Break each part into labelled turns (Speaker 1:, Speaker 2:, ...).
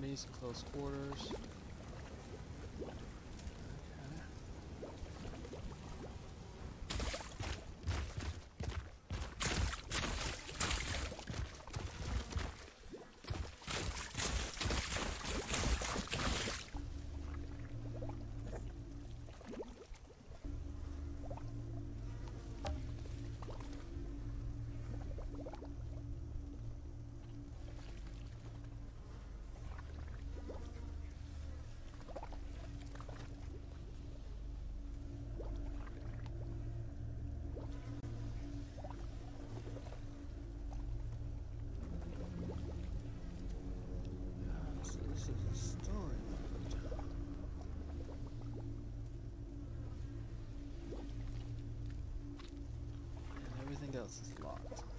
Speaker 1: enemies in close quarters. Is a story. And everything else is locked.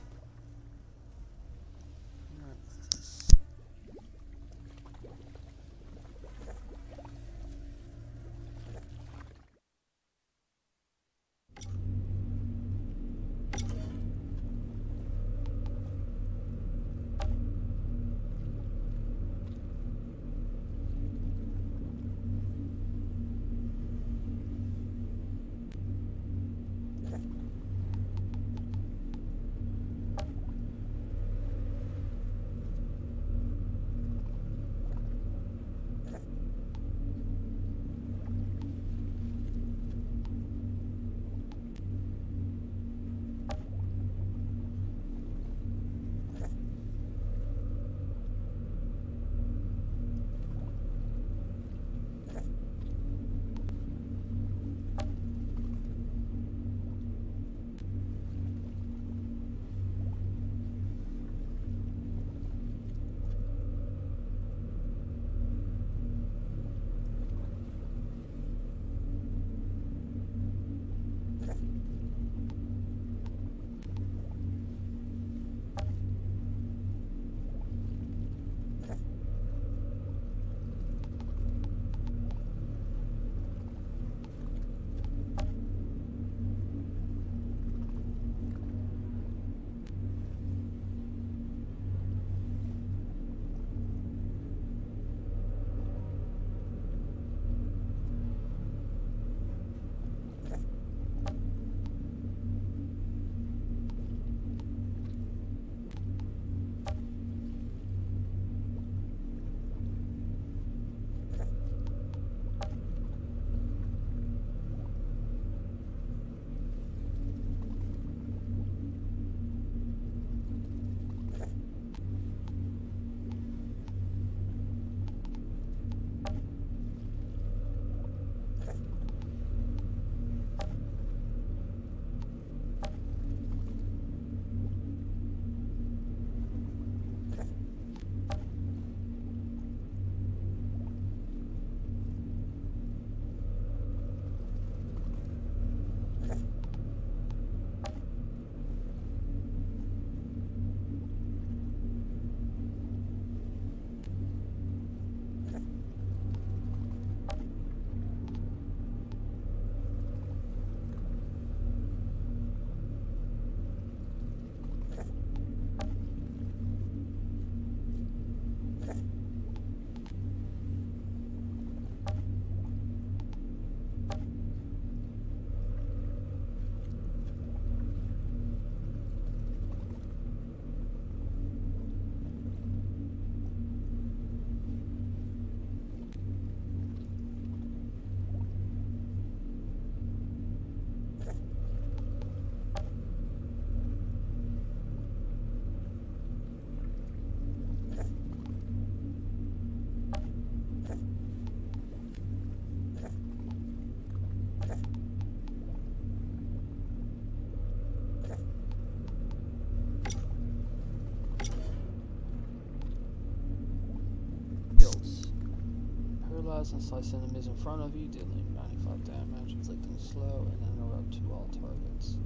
Speaker 1: And slice enemies in front of you, dealing 95 damage, inflicting slow, and then interrupt to all targets.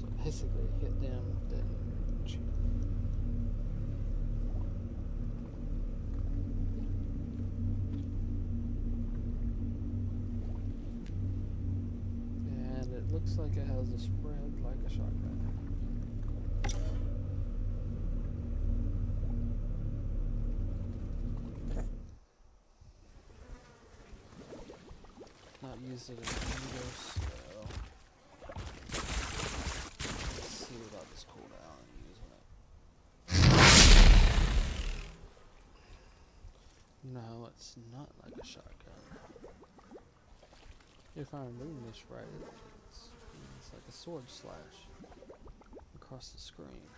Speaker 1: So basically, hit them, then. And it looks like it has a spread like a shotgun. Used it in Ender, so let's see about this cooldown and using it. No, it's not like a shotgun. If I'm reading this right, it's, it's like a sword slash across the screen.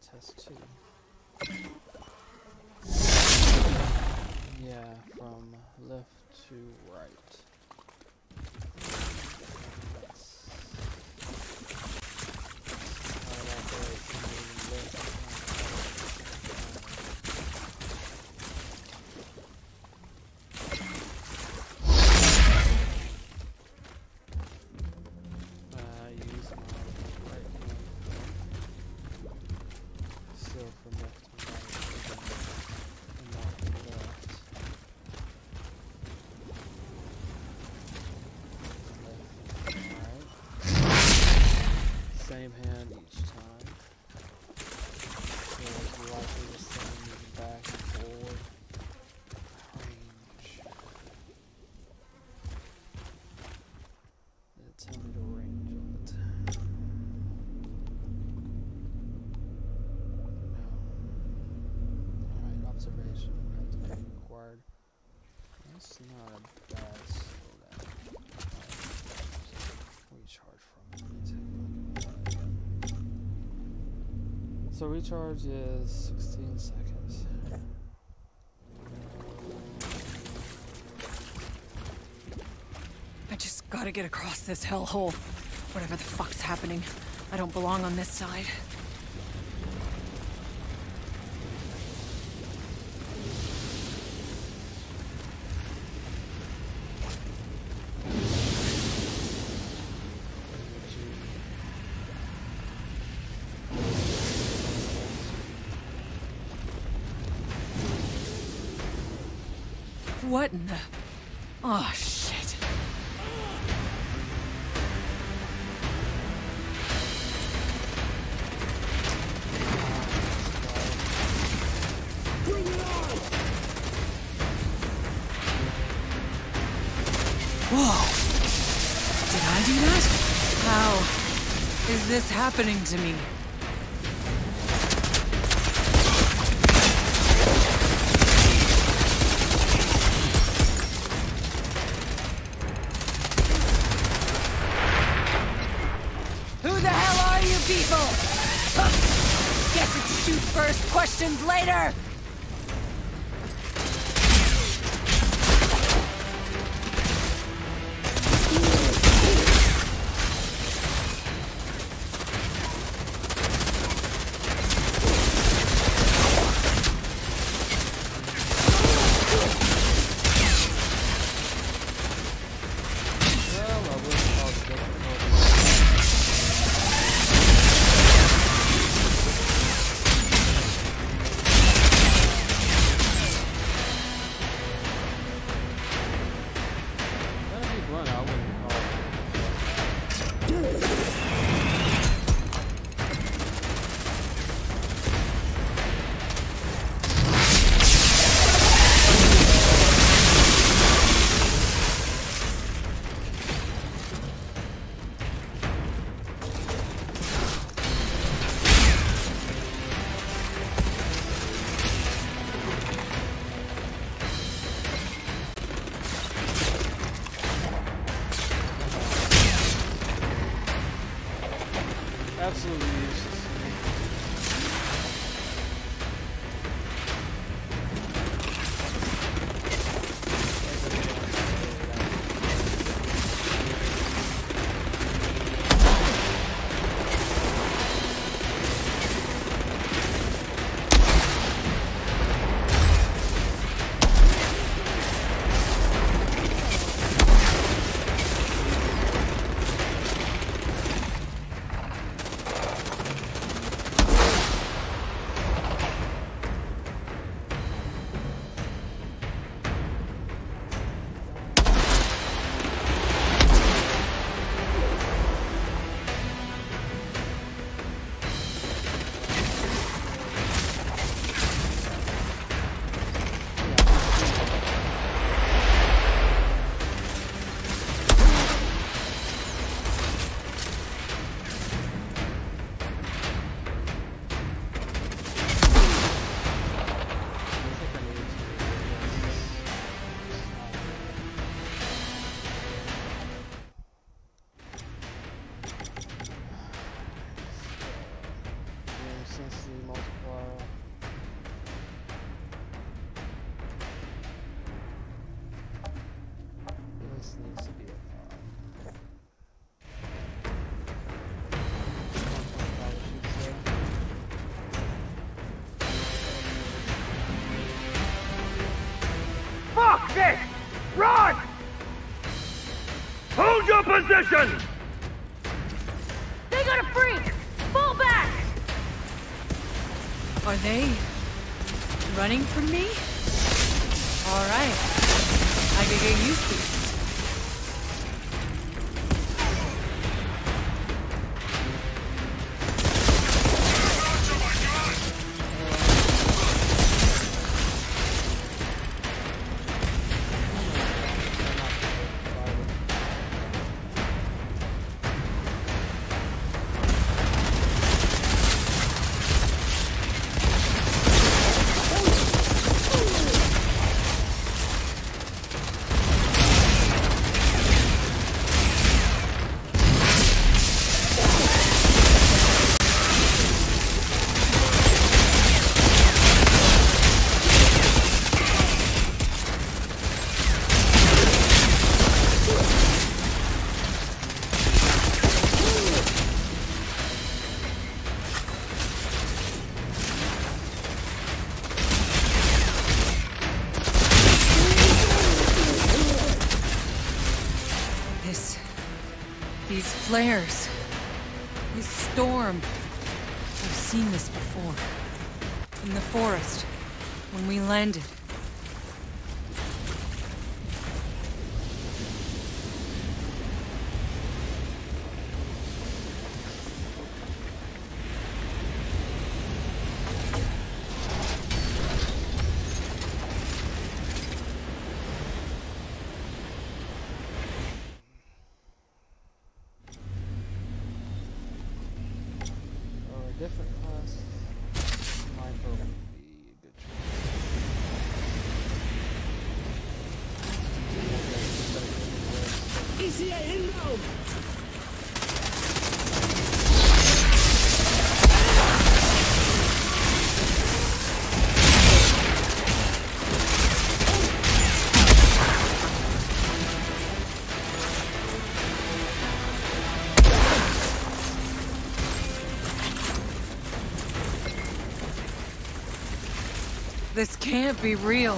Speaker 1: Test 2. Left to right. So recharge is 16 seconds.
Speaker 2: I just gotta get across this hellhole. Whatever the fuck's happening, I don't belong on this side. Is this happening to me? absolutely. Position!
Speaker 1: These can't be real.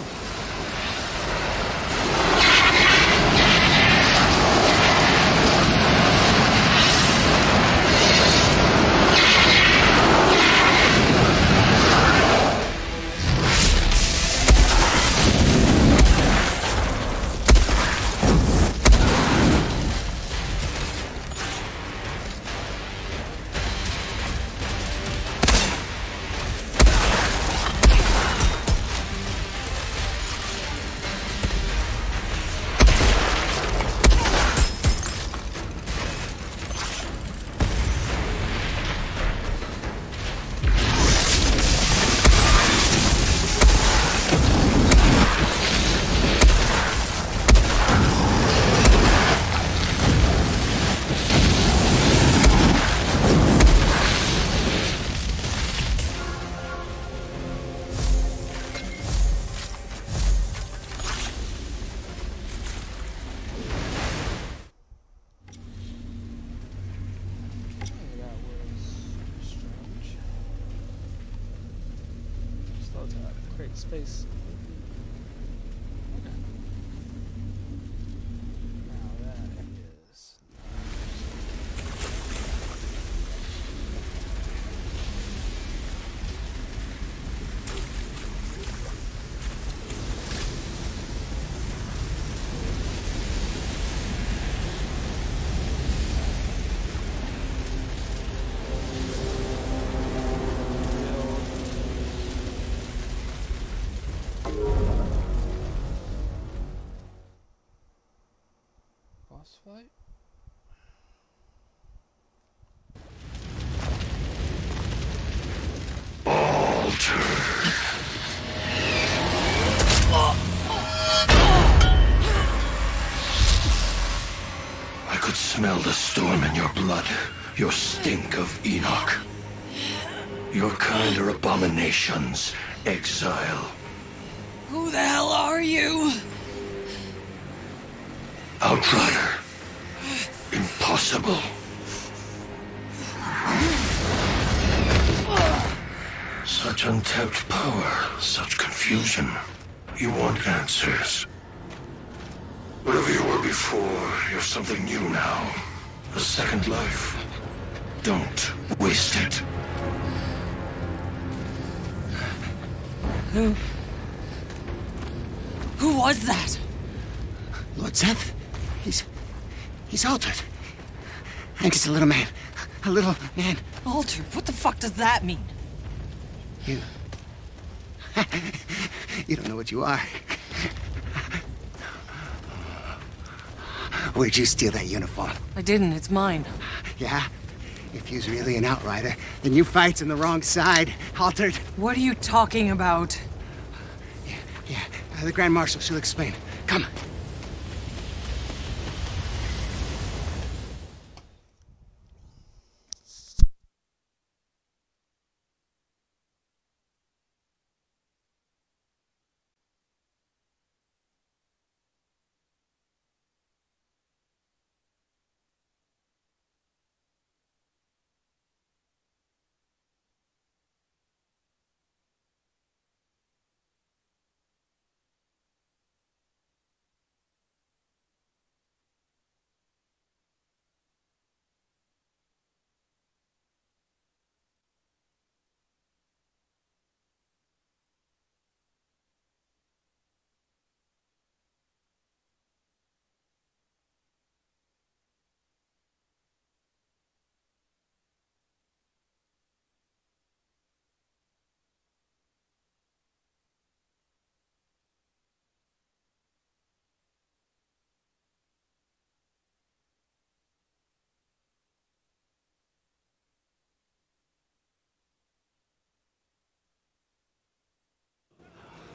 Speaker 3: Storm in your blood, your stink of Enoch. Your kind are abominations. Exile.
Speaker 2: Who the hell are you?
Speaker 3: Outrider. Impossible. Such untapped power, such confusion. You want answers. Whatever you were before, you're something new now. A second life. Don't waste it.
Speaker 2: Who? Who was that?
Speaker 4: Lord Zeth? He's... he's altered. I think it's a little man. A little man.
Speaker 2: Altered? What the fuck does that mean?
Speaker 4: You... you don't know what you are. Where'd you steal that uniform?
Speaker 2: I didn't, it's mine.
Speaker 4: Yeah? If you's really an outrider, then you fights on the wrong side, Altered.
Speaker 2: What are you talking about?
Speaker 4: Yeah, uh, the Grand Marshal, she'll explain. Come.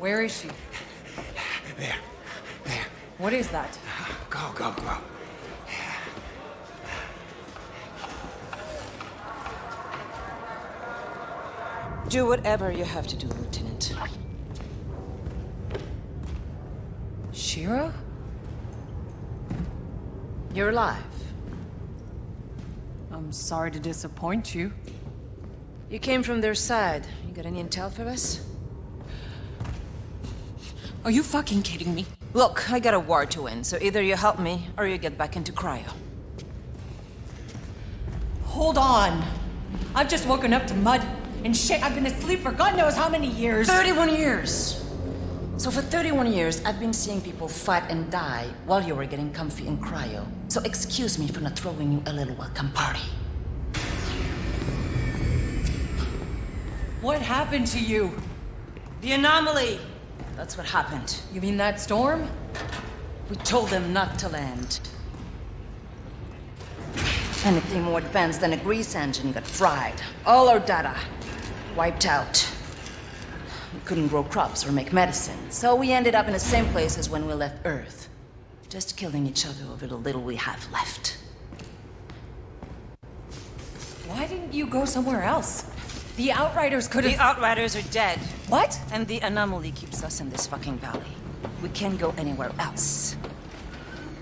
Speaker 2: Where is she?
Speaker 4: There. There.
Speaker 2: What is that?
Speaker 4: Go, go, go.
Speaker 5: Do whatever you have to do, Lieutenant.
Speaker 2: Shira?
Speaker 5: You're alive.
Speaker 2: I'm sorry to disappoint you.
Speaker 5: You came from their side. You got any intel for us?
Speaker 2: Are you fucking kidding me?
Speaker 5: Look, I got a war to win, so either you help me or you get back into cryo.
Speaker 2: Hold on. I've just woken up to mud and shit. I've been asleep for God knows how many years.
Speaker 5: 31 years! So for 31 years, I've been seeing people fight and die while you were getting comfy in cryo. So excuse me for not throwing you a little welcome party.
Speaker 2: What happened to you?
Speaker 5: The anomaly! That's what happened.
Speaker 2: You mean that storm?
Speaker 5: We told them not to land. Anything more advanced than a grease engine got fried. All our data wiped out. We couldn't grow crops or make medicine, so we ended up in the same place as when we left Earth. Just killing each other over the little we have left.
Speaker 2: Why didn't you go somewhere else? The Outriders could have.
Speaker 5: The Outriders are dead.
Speaker 2: What?
Speaker 5: And the anomaly keeps us in this fucking valley. We can't go anywhere else.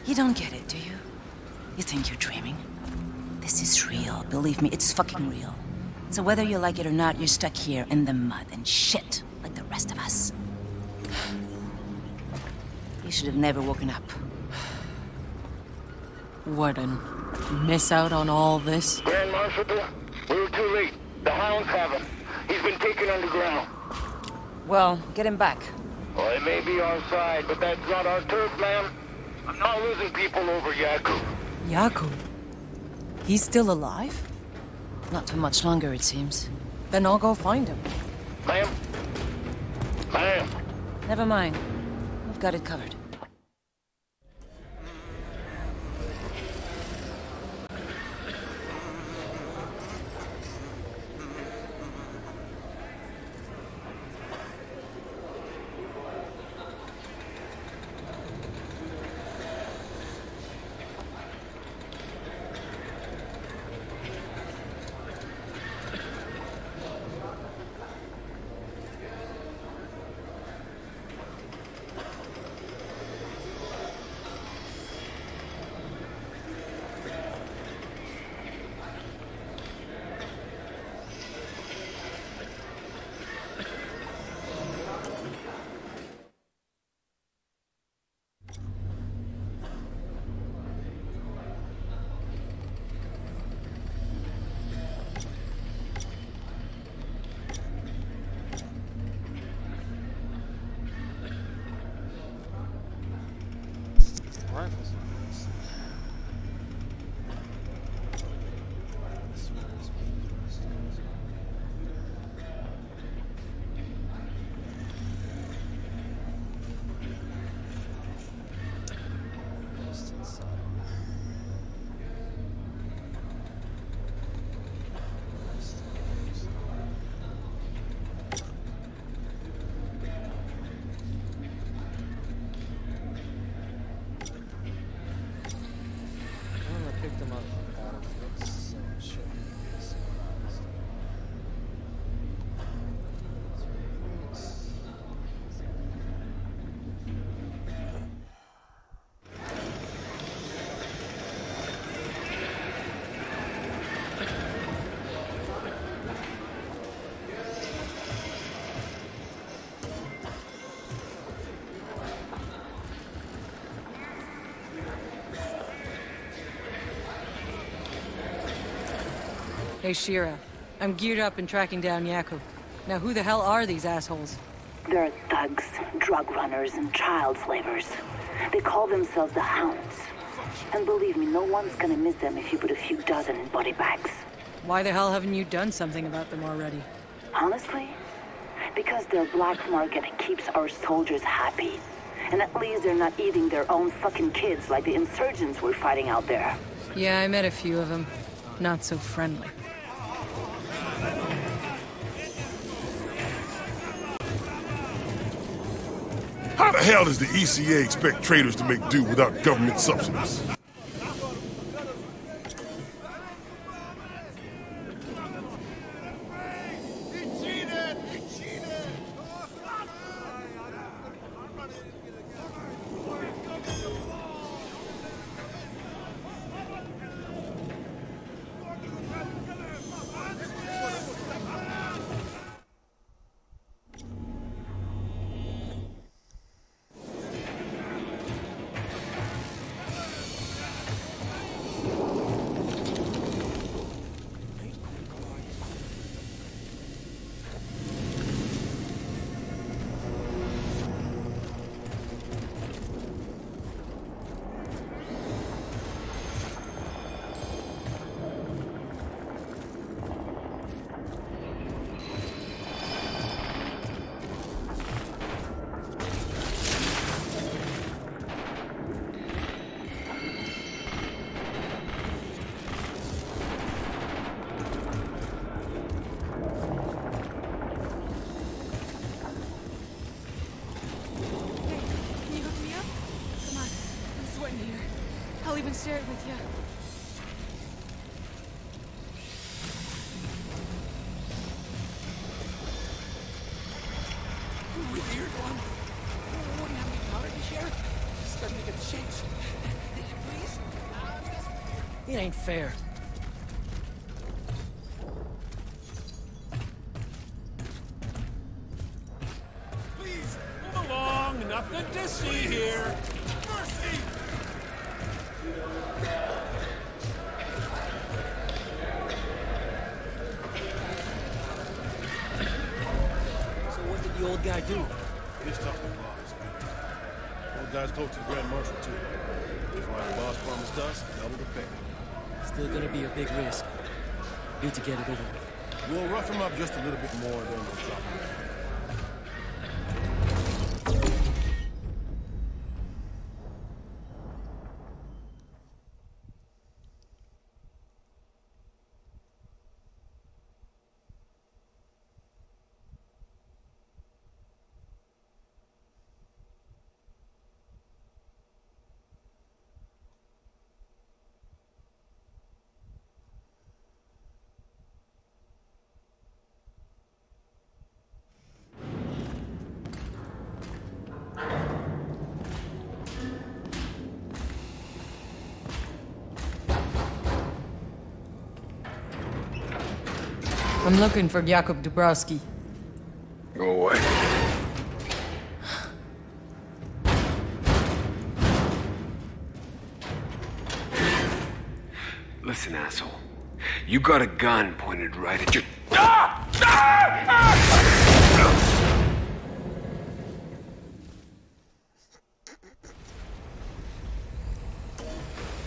Speaker 5: You don't get it, do you? You think you're dreaming? This is real. Believe me, it's fucking real. So whether you like it or not, you're stuck here in the mud and shit like the rest of us. You should have never woken up.
Speaker 2: What and miss out on all this?
Speaker 6: Grand Marshal, we were too late. The hounds have him. He's been taken underground.
Speaker 5: Well, get him back.
Speaker 6: Well, it may be our side, but that's not our turf, ma'am. I'm not losing people over Yaku.
Speaker 2: Jakub. He's still alive?
Speaker 5: Not for much longer, it seems.
Speaker 2: Then I'll go find him.
Speaker 6: Ma'am? Ma'am?
Speaker 5: Never mind. We've got it covered.
Speaker 2: Hey, Shira. I'm geared up and tracking down Jakub. Now, who the hell are these assholes?
Speaker 5: They're thugs, drug runners, and child slavers. They call themselves the Hounds. And believe me, no one's gonna miss them if you put a few dozen in body bags.
Speaker 2: Why the hell haven't you done something about them already?
Speaker 5: Honestly, because their black market keeps our soldiers happy. And at least they're not eating their own fucking kids like the insurgents we're fighting out there.
Speaker 2: Yeah, I met a few of them. Not so friendly.
Speaker 7: How the hell does the ECA expect traders to make do without government subsidies?
Speaker 8: Weird one. Wouldn't have any powder to share? Starting to get the shakes. Please? It ain't fair. Big risk. Need to get it over with.
Speaker 7: We'll rough him up just a little bit more, then we'll drop him.
Speaker 2: I'm looking for Jakub Dubrowski.
Speaker 9: Go away.
Speaker 10: Listen, asshole. You got a gun pointed right at your.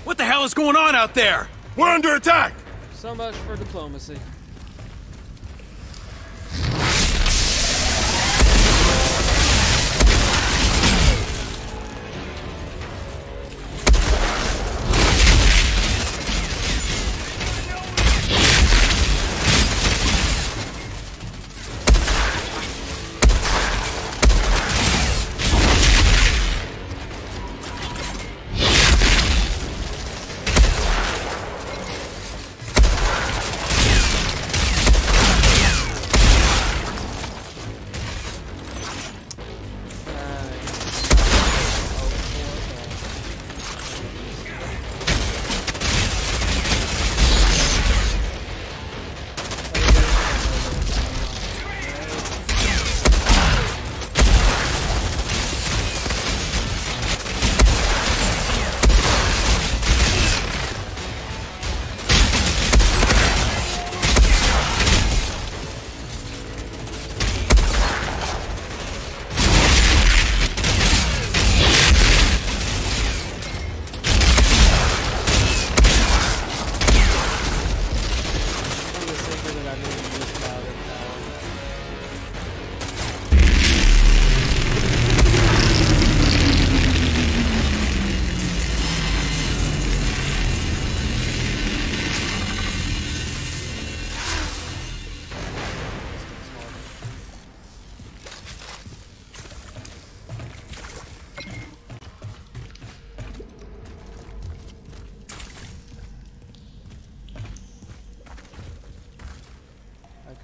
Speaker 11: What the hell is going on out there?
Speaker 7: We're under attack!
Speaker 1: So much for diplomacy.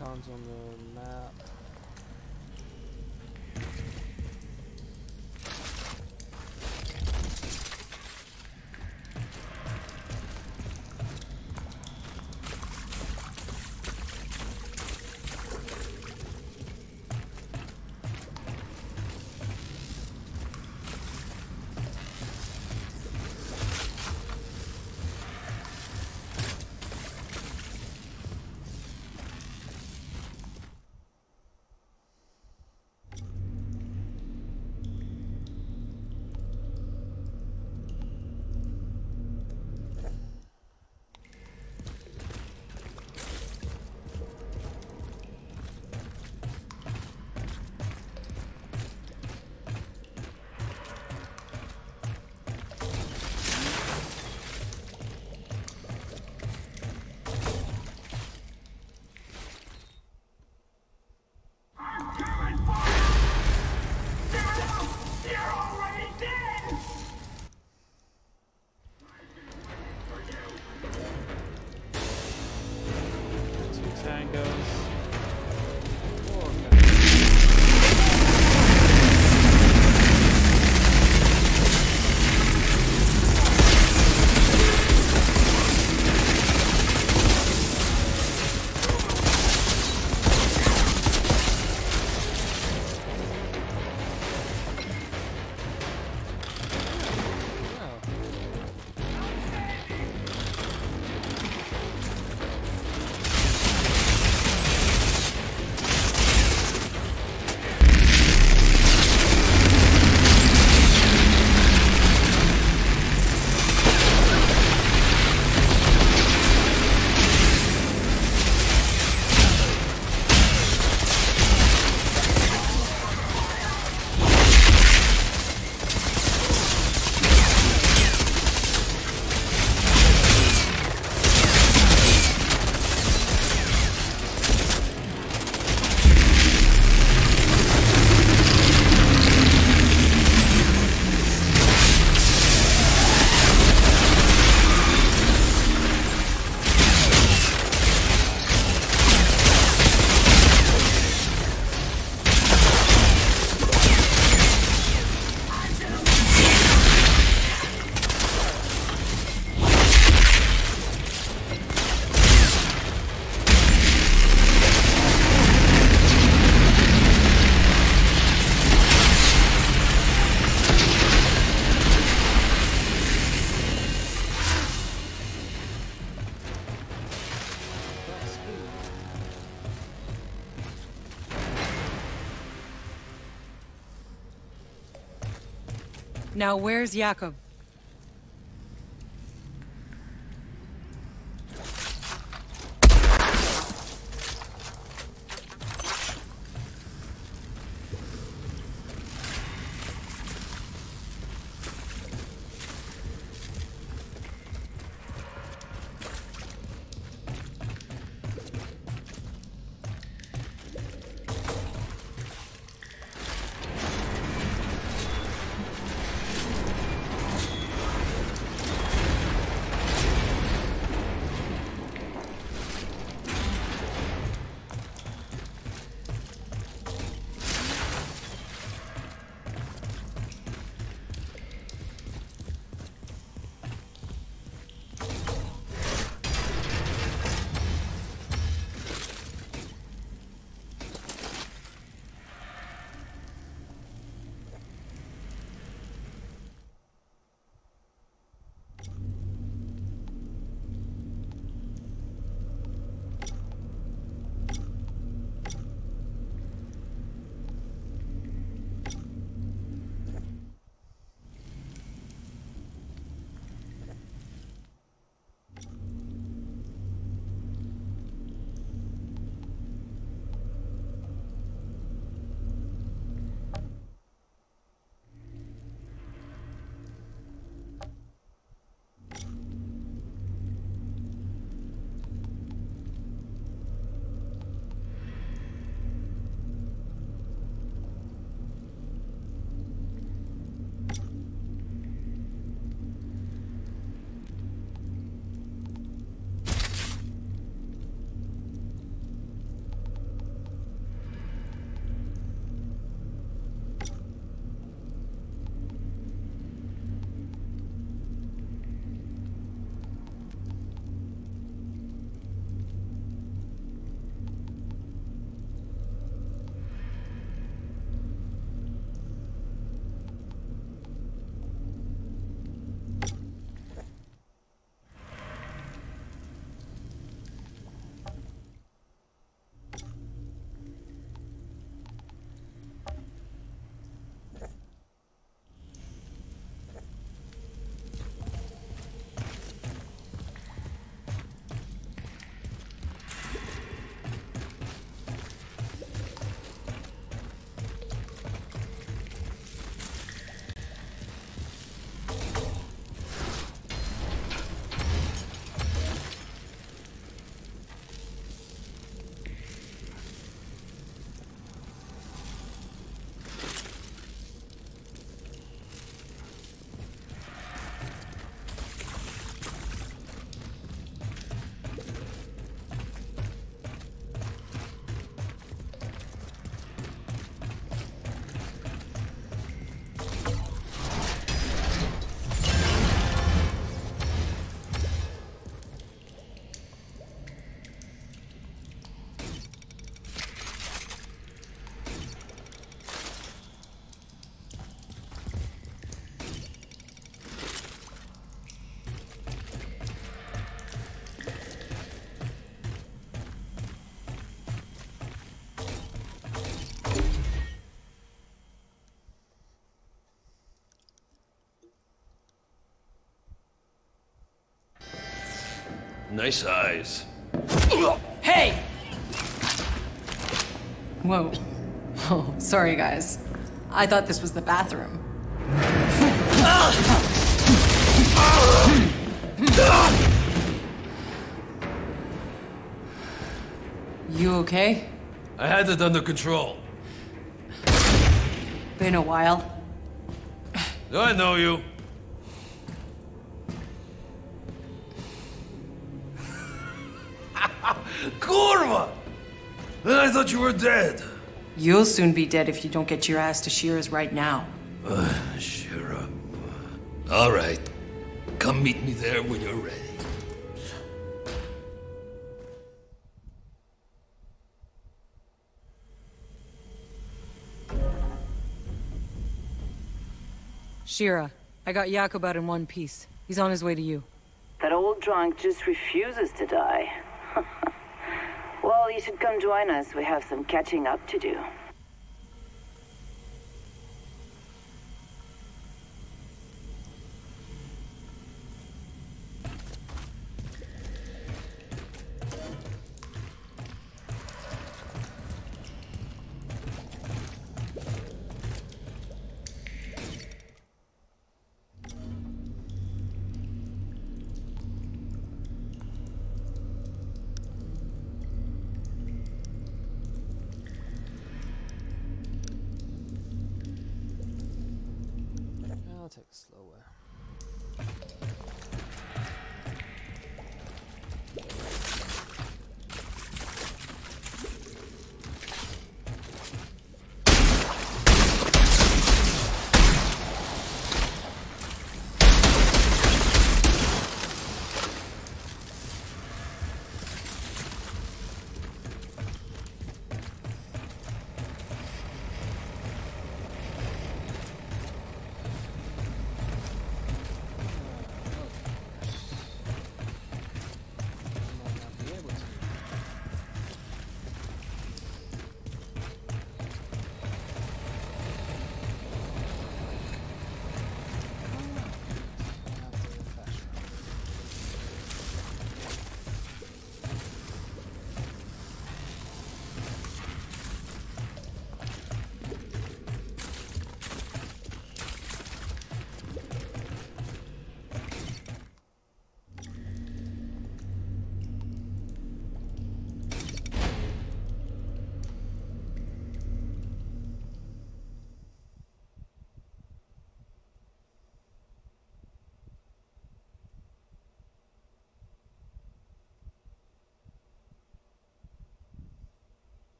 Speaker 1: icons on the map.
Speaker 2: Where's Jakub?
Speaker 12: Nice eyes.
Speaker 2: Hey! Whoa. Oh, sorry, guys. I thought this was the bathroom. You okay?
Speaker 12: I had it under control.
Speaker 2: Been a while.
Speaker 12: Do I know you. Kurva! I thought you were dead.
Speaker 2: You'll soon be dead if you don't get your ass to Shira's right now.
Speaker 12: Uh, Shira. All right. Come meet me there when you're ready.
Speaker 2: Shira, I got Jakub out in one piece. He's on his way to you.
Speaker 8: That old drunk just refuses to die. Well, you should come join us. We have some catching up to do.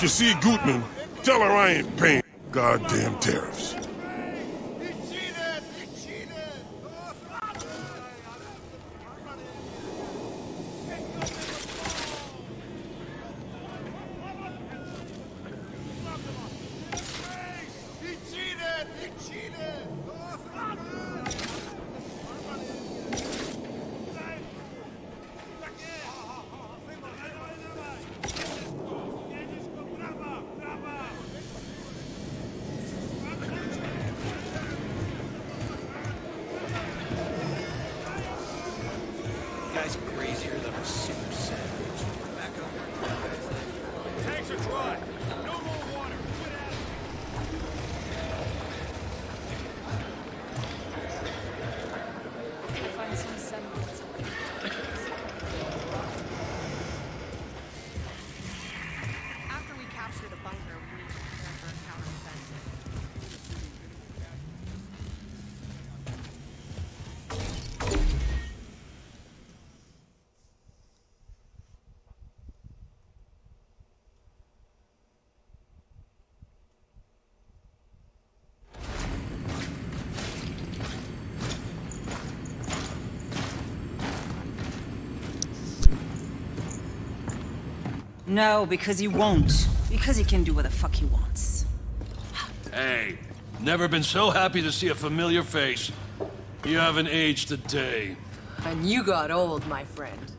Speaker 13: You see Gutman, tell her I ain't paying goddamn tariffs.
Speaker 5: No, because he won't. Because he can do what the fuck he wants.
Speaker 12: Hey, never been so happy to see a familiar face. You haven't aged a day.
Speaker 2: And you got old, my friend.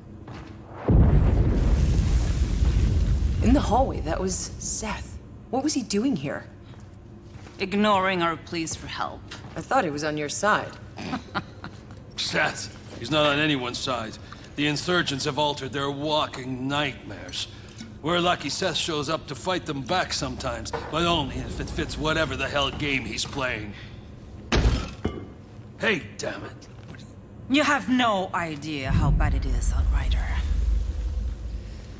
Speaker 2: In the hallway, that was Seth. What was he doing here?
Speaker 5: Ignoring our pleas for help.
Speaker 2: I thought he was on your side.
Speaker 12: Seth, he's not on anyone's side. The insurgents have altered their walking nightmares. We're lucky Seth shows up to fight them back sometimes, but only if it fits whatever the hell game he's playing. Hey, damn it.
Speaker 5: You have no idea how bad it is, Outrider.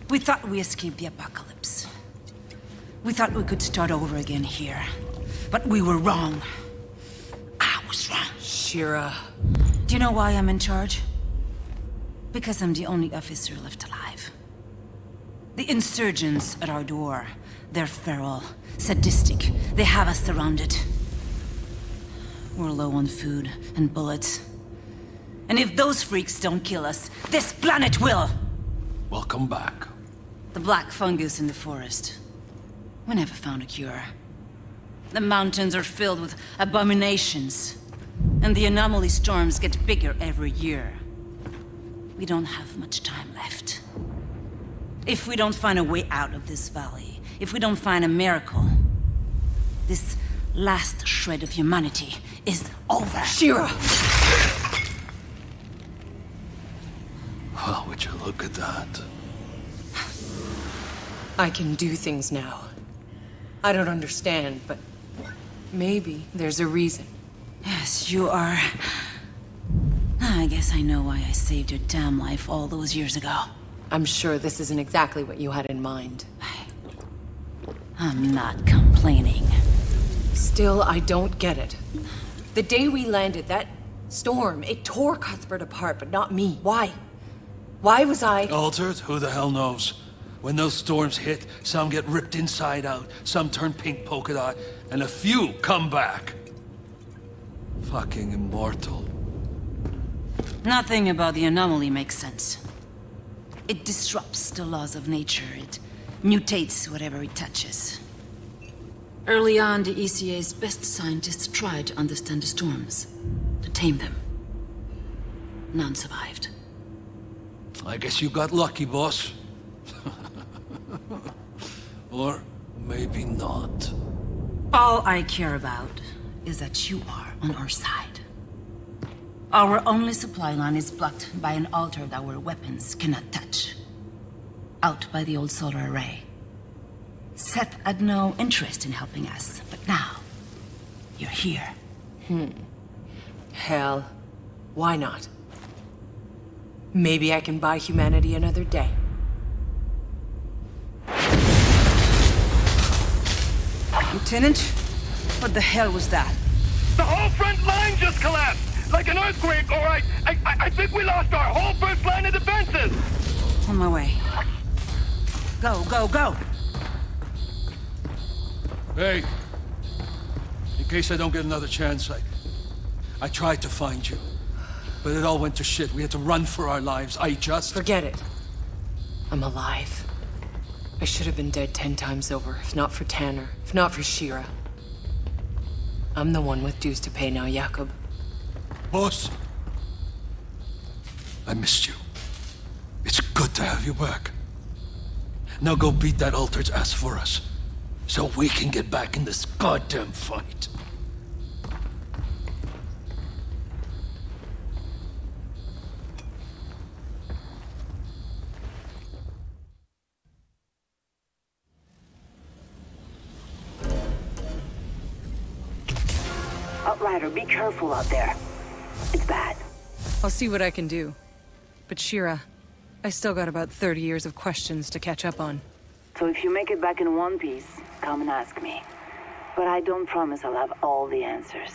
Speaker 5: We thought we escaped the apocalypse. We thought we could start over again here. But we were wrong. I was wrong.
Speaker 2: Shira.
Speaker 5: Do you know why I'm in charge? Because I'm the only officer left alive. The insurgents at our door. They're feral, sadistic. They have us surrounded. We're low on food and bullets. And if those freaks don't kill us, this planet will!
Speaker 12: Welcome back.
Speaker 5: The black fungus in the forest. We never found a cure. The mountains are filled with abominations. And the anomaly storms get bigger every year. We don't have much time left. If we don't find a way out of this valley, if we don't find a miracle, this last shred of humanity is over.
Speaker 2: Shira!
Speaker 12: Well, would you look at that?
Speaker 2: I can do things now. I don't understand, but maybe there's a reason.
Speaker 5: Yes, you are. Ah, I guess I know why I saved your damn life all those years ago.
Speaker 2: I'm sure this isn't exactly what you had in mind.
Speaker 5: I'm not complaining.
Speaker 2: Still, I don't get it. The day we landed, that storm, it tore Cuthbert apart, but not me. Why? Why was I...
Speaker 12: Altered? Who the hell knows? When those storms hit, some get ripped inside out, some turn pink polka dot, and a few come back. Fucking immortal.
Speaker 5: Nothing about the anomaly makes sense. It disrupts the laws of nature. It mutates whatever it touches. Early on, the ECA's best scientists tried to understand the storms, to tame them. None survived.
Speaker 12: I guess you got lucky, boss. or maybe not.
Speaker 5: All I care about is that you are on our side. Our only supply line is blocked by an altar that our weapons cannot touch. Out by the old solar array. Seth had no interest in helping us, but now, you're here.
Speaker 2: Hmm. Hell, why not? Maybe I can buy humanity another day.
Speaker 5: Lieutenant? What the hell was that?
Speaker 6: The whole front line just collapsed! Like an earthquake, all right. I, I, I think we lost our whole first line of defenses!
Speaker 5: On my way. Go, go, go!
Speaker 12: Hey, in case I don't get another chance, I... I tried to find you. But it all went to shit. We had to run for our lives. I just...
Speaker 2: Forget it. I'm alive. I should have been dead ten times over, if not for Tanner, if not for Shira. I'm the one with dues to pay now, Jakub.
Speaker 12: Boss, I missed you. It's good to have you back. Now go beat that altar's ass for us, so we can get back in this goddamn fight.
Speaker 8: Outrider, be careful out there.
Speaker 2: I'll see what I can do. But Shira, I still got about 30 years of questions to catch up on.
Speaker 8: So if you make it back in one piece, come and ask me. But I don't promise I'll have all the answers.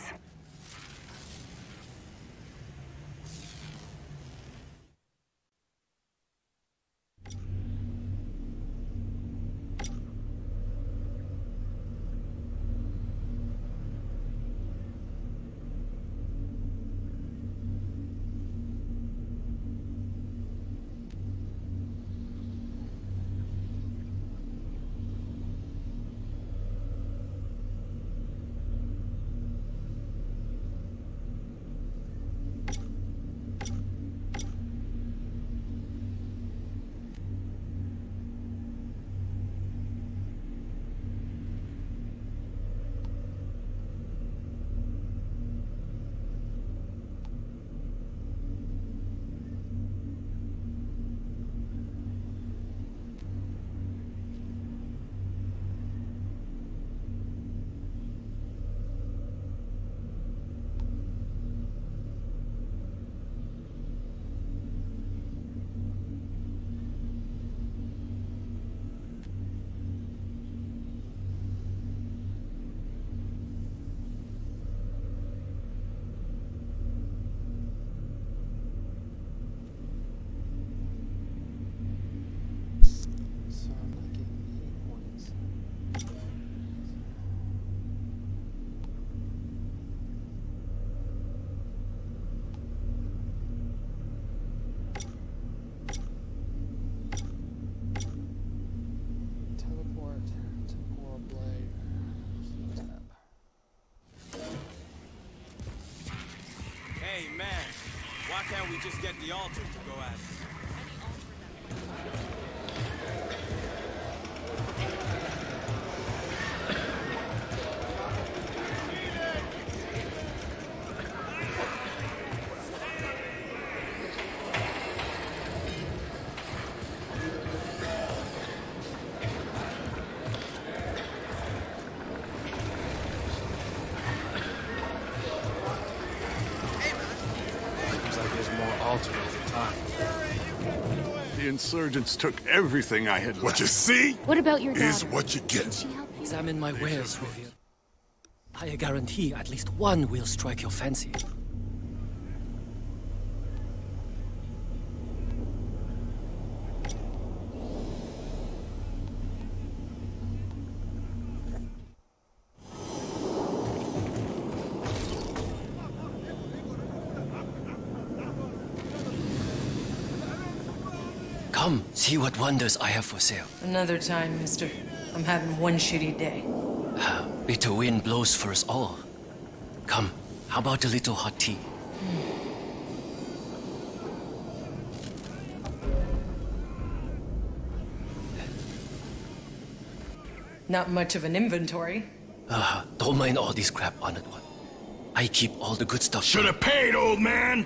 Speaker 14: Man. Why can't we just get the altar to go at it?
Speaker 13: Insurgents took everything I had left. What you see
Speaker 15: What about your
Speaker 13: is what you get.
Speaker 16: Examine my wares, Rivian. I guarantee at least one will strike your fancy. Come, see what wonders I have for sale.
Speaker 2: Another time, mister. I'm having one shitty day.
Speaker 16: Ah, bitter wind blows for us all. Come, how about a little hot tea?
Speaker 2: Not much of an inventory.
Speaker 16: Ah, don't mind all this crap, honored one. I keep all the good stuff.
Speaker 13: Should have paid, old man!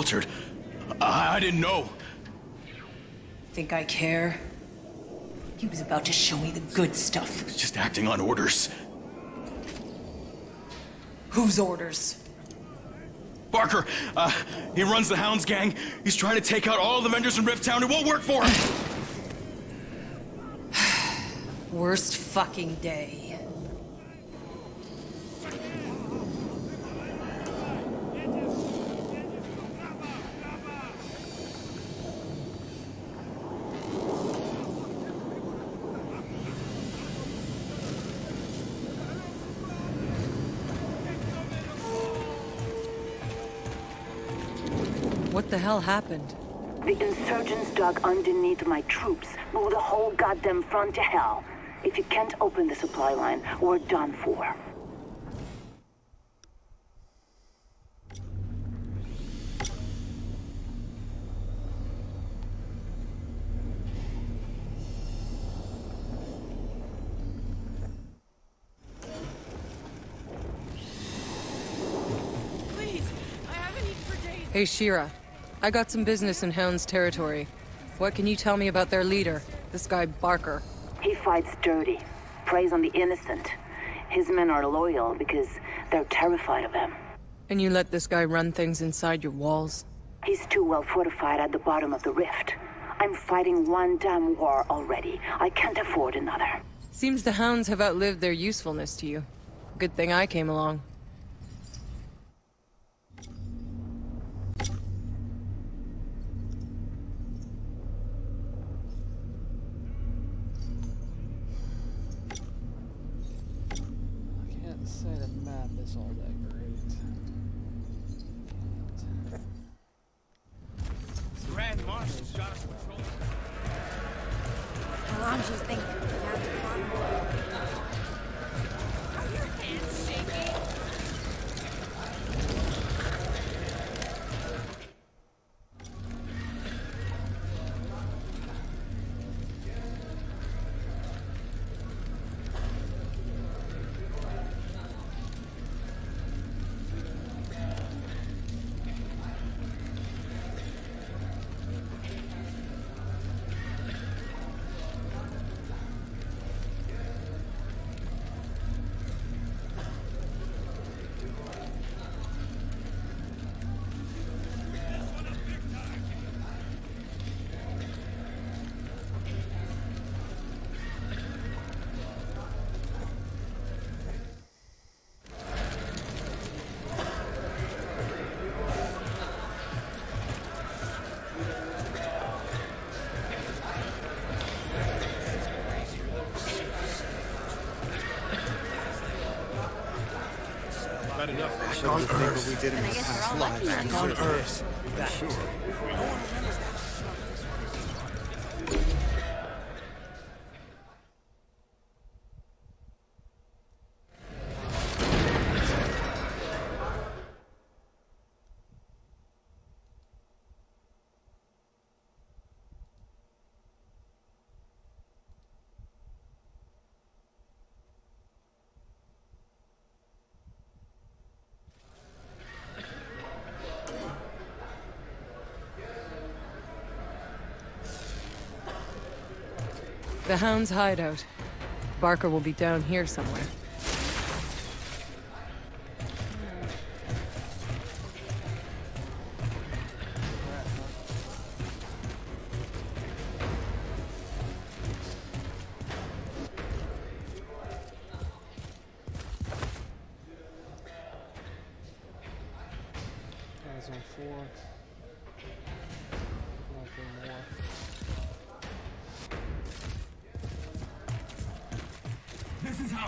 Speaker 11: Altered. I, I didn't know.
Speaker 2: Think I care? He was about to show me the good stuff.
Speaker 11: He was just acting on orders.
Speaker 2: Whose orders?
Speaker 11: Barker, uh, he runs the Hounds gang. He's trying to take out all the vendors in Rift Town. It won't work for him.
Speaker 2: Worst fucking day. Hell happened?
Speaker 5: The insurgents dug underneath my troops, moved the whole goddamn front to hell. If you can't open the supply line, we're done for.
Speaker 7: Please, I haven't eaten for days.
Speaker 2: Hey, Shira. I got some business in Hound's territory. What can you tell me about their leader, this guy Barker?
Speaker 5: He fights dirty, preys on the innocent. His men are loyal because they're terrified of him.
Speaker 2: And you let this guy run things inside your walls?
Speaker 5: He's too well fortified at the bottom of the rift. I'm fighting one damn war already. I can't afford another.
Speaker 2: Seems the Hounds have outlived their usefulness to you. Good thing I came along.
Speaker 7: How long
Speaker 4: on Earth.
Speaker 17: we did in
Speaker 4: And I
Speaker 17: this
Speaker 4: guess
Speaker 17: past
Speaker 4: we're all
Speaker 17: life.
Speaker 4: Back on Earth.
Speaker 2: The Hound's hideout. Barker will be down here somewhere.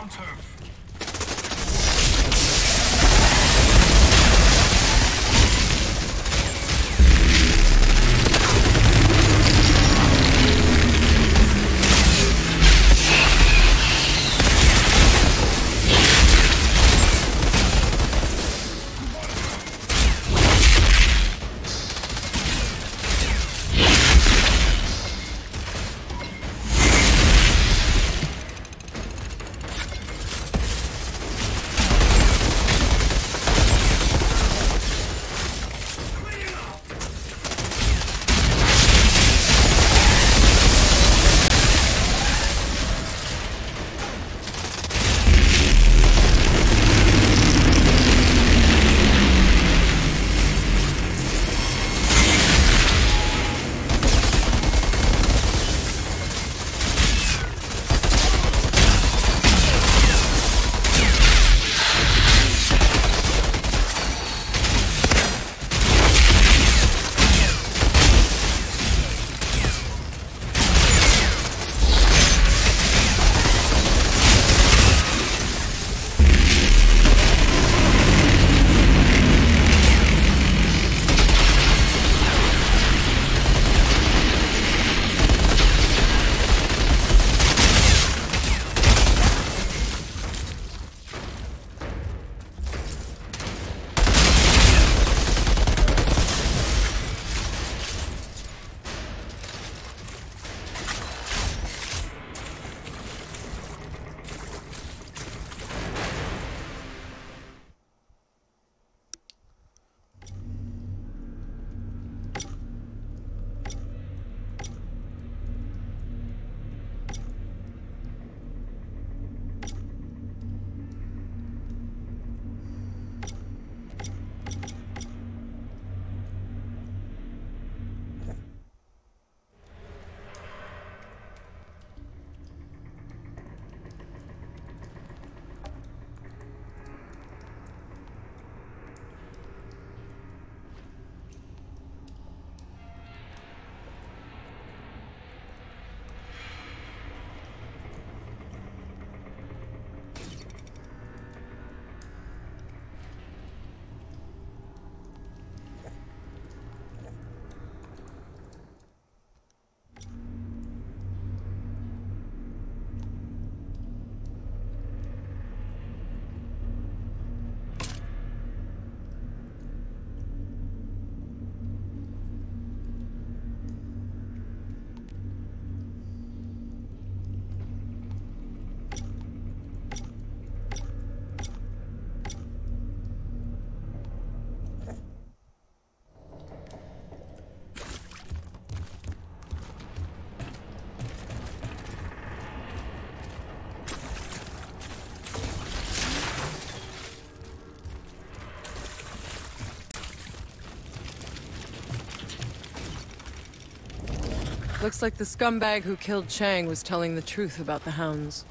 Speaker 6: Is
Speaker 2: Looks like the scumbag who killed Chang was telling the truth about the hounds.